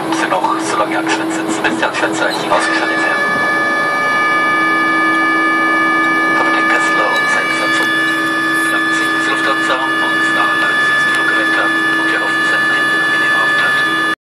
ein bisschen noch, solange ihr am Schwitz sitzt. Wisst ihr, am Schwitz eigentlich ausgeschaltet